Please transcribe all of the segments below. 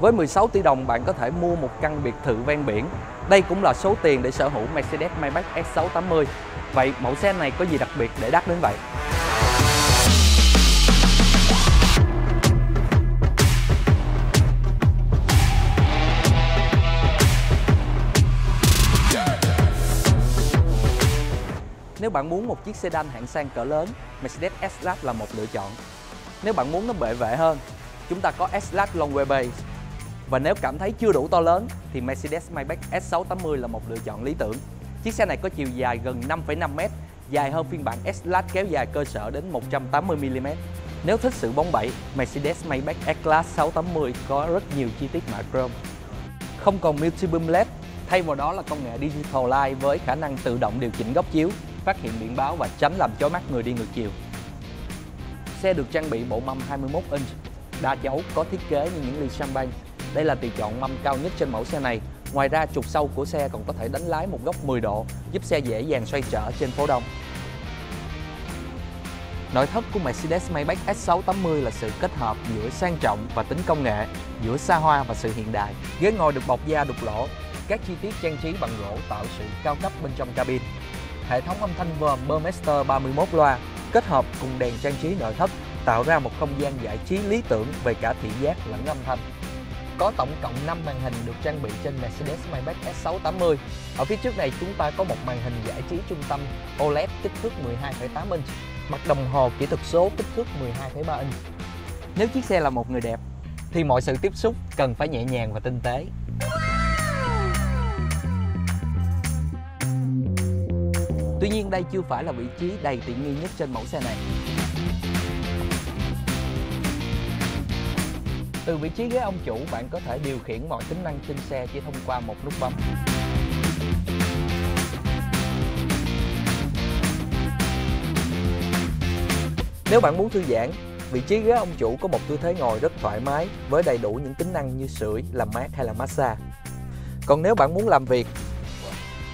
Với 16 tỷ đồng bạn có thể mua một căn biệt thự ven biển. Đây cũng là số tiền để sở hữu Mercedes-Maybach S680. Vậy mẫu xe này có gì đặc biệt để đắt đến vậy? Nếu bạn muốn một chiếc sedan hạng sang cỡ lớn, Mercedes S-Class là một lựa chọn. Nếu bạn muốn nó bệ vệ hơn, chúng ta có S-Class Long Wheelbase. Và nếu cảm thấy chưa đủ to lớn thì Mercedes-Maybach S680 là một lựa chọn lý tưởng. Chiếc xe này có chiều dài gần 5,5m, dài hơn phiên bản S-Class kéo dài cơ sở đến 180mm. Nếu thích sự bóng bẩy, Mercedes-Maybach S-Class 680 có rất nhiều chi tiết mạ chrome. Không còn multi-beam LED, thay vào đó là công nghệ Digital Light với khả năng tự động điều chỉnh góc chiếu, phát hiện biển báo và tránh làm chói mắt người đi ngược chiều. Xe được trang bị bộ mâm 21 inch, đa chấu có thiết kế như những ly champagne. Đây là tùy chọn mâm cao nhất trên mẫu xe này. Ngoài ra, trục sau của xe còn có thể đánh lái một góc 10 độ, giúp xe dễ dàng xoay trở trên phố đông. Nội thất của Mercedes-Maybach S680 là sự kết hợp giữa sang trọng và tính công nghệ, giữa xa hoa và sự hiện đại. Ghế ngồi được bọc da đục lỗ, các chi tiết trang trí bằng gỗ tạo sự cao cấp bên trong cabin. Hệ thống âm thanh vòm Burmester 31 loa kết hợp cùng đèn trang trí nội thất tạo ra một không gian giải trí lý tưởng về cả thị giác lẫn âm thanh. Có tổng cộng 5 màn hình được trang bị trên Mercedes-Maybach S680. Ở phía trước này chúng ta có một màn hình giải trí trung tâm OLED kích thước 12,8 inch, mặt đồng hồ kỹ thuật số kích thước 12,3 inch. Nếu chiếc xe là một người đẹp thì mọi sự tiếp xúc cần phải nhẹ nhàng và tinh tế. Tuy nhiên đây chưa phải là vị trí đầy tiện nghi nhất trên mẫu xe này. Từ vị trí ghế ông chủ, bạn có thể điều khiển mọi tính năng trên xe chỉ thông qua một nút bấm. Nếu bạn muốn thư giãn, vị trí ghế ông chủ có một tư thế ngồi rất thoải mái với đầy đủ những tính năng như sưởi, làm mát hay là massage. Còn nếu bạn muốn làm việc,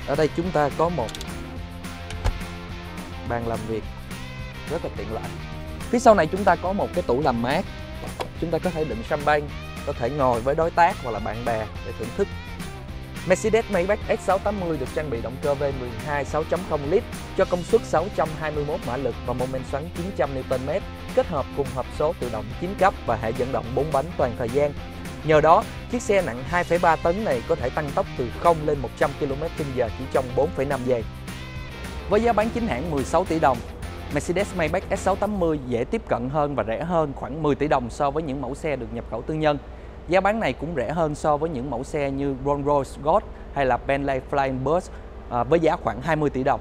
ở đây chúng ta có một bàn làm việc rất là tiện lợi. Phía sau này chúng ta có một cái tủ làm mát. Chúng ta có thể đựng champagne, có thể ngồi với đối tác hoặc là bạn bè để thưởng thức. Mercedes-Maybach S680 được trang bị động cơ V12 6.0 lít cho công suất 621 mã lực và mô men xoắn 900 Nm, kết hợp cùng hộp số tự động 9 cấp và hệ dẫn động 4 bánh toàn thời gian. Nhờ đó, chiếc xe nặng 2,3 tấn này có thể tăng tốc từ 0 lên 100 km/h chỉ trong 4,5 giây. Với giá bán chính hãng 16 tỷ đồng, Mercedes-Maybach S680 dễ tiếp cận hơn và rẻ hơn khoảng 10 tỷ đồng so với những mẫu xe được nhập khẩu tư nhân. Giá bán này cũng rẻ hơn so với những mẫu xe như Rolls-Royce Golf hay là Bentley Flying Bird à, với giá khoảng 20 tỷ đồng.